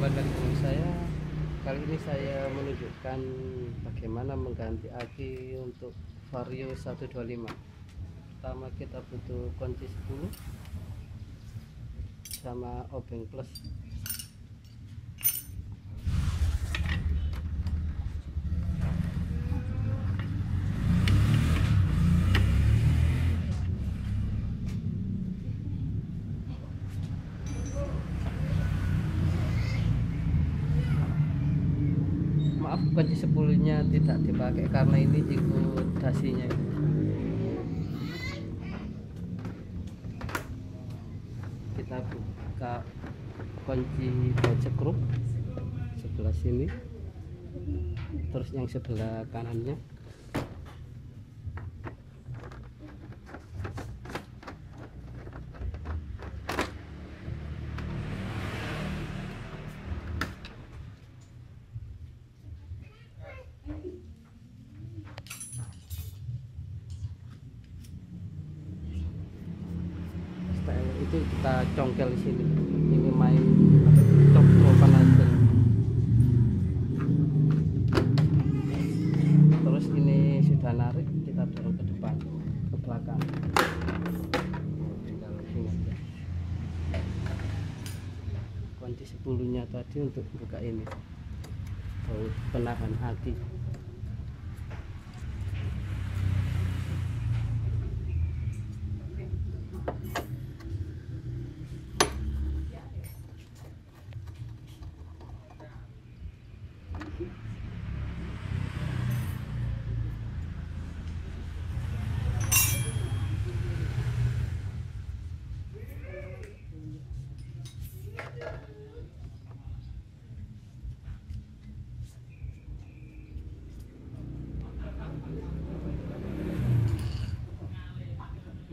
dengan saya kali ini saya menunjukkan bagaimana mengganti aki untuk vario 125 pertama kita butuh kunci 10 sama obeng plus kunci sepuluhnya tidak dipakai karena ini ikut dasinya kita buka kunci bocek sebelah sini. Terus yang sebelah kanannya setelah itu kita congkel di sini. Ini main itu, coplokan aja terus ini sudah narik kita dorong ke depan ke belakang. Kunci sepuluhnya tadi untuk buka ini. Baut penahan aki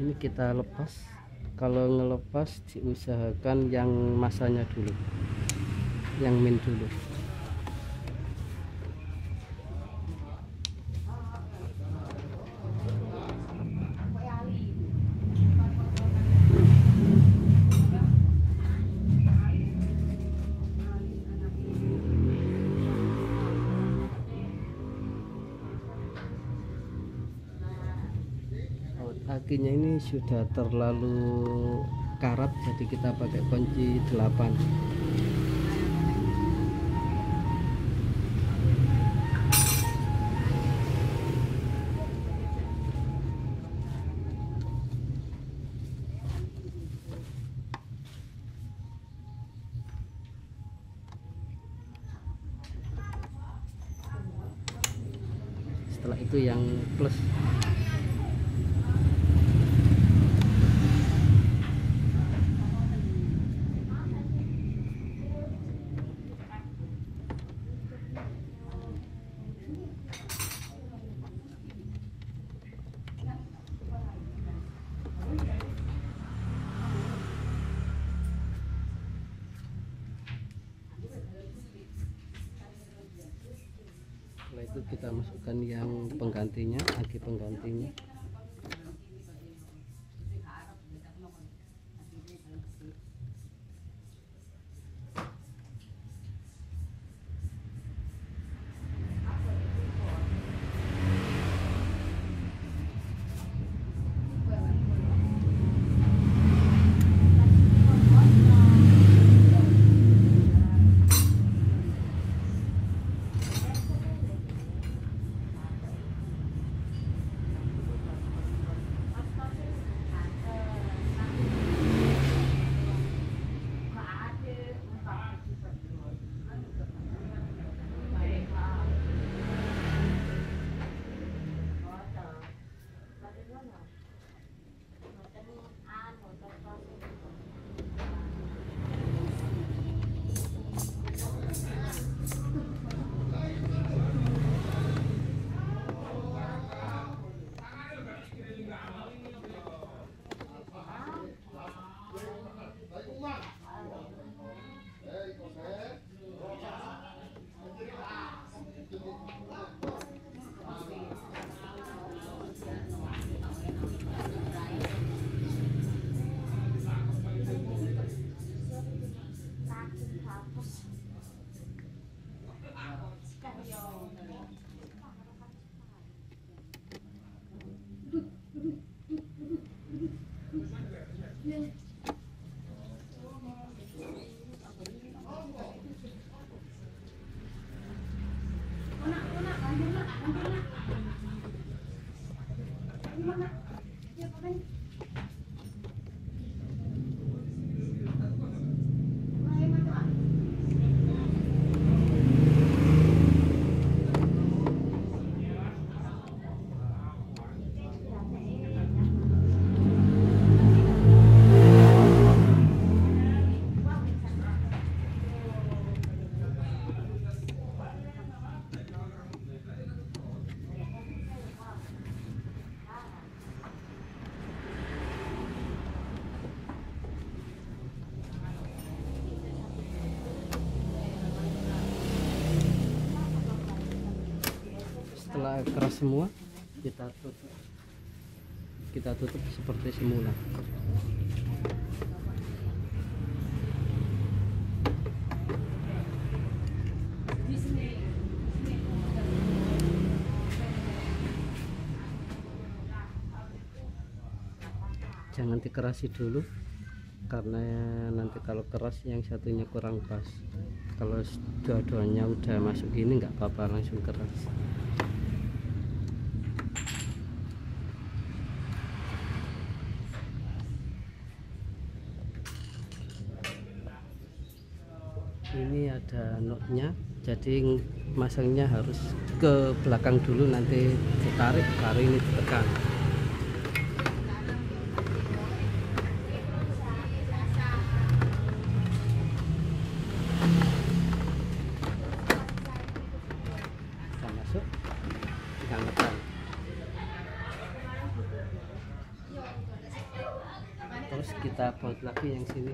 ini kita lepas. Kalau ngelepas diusahakan yang masanya dulu. Yang min dulu akinya ini sudah terlalu karat jadi kita pakai kunci 8 setelah itu yang plus setelah itu kita masukkan yang penggantinya aki penggantinya Yeah. Keras semua kita tutup. Kita tutup seperti semula. Jangan dikerasi dulu karena nanti kalau keras yang satunya kurang pas. Kalau dua-duanya udah masuk gini nggak apa-apa langsung keras ini ada notnya jadi masangnya harus ke belakang dulu nanti ditarik baru ini ditekan. Kita masuk tekan terus kita baut lagi yang sini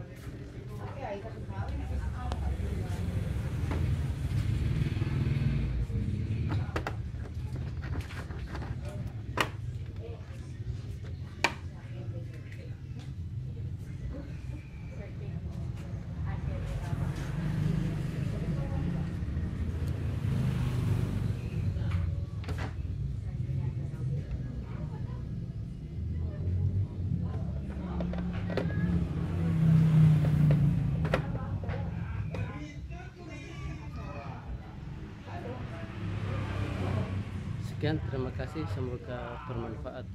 sekian terima kasih. Semoga bermanfaat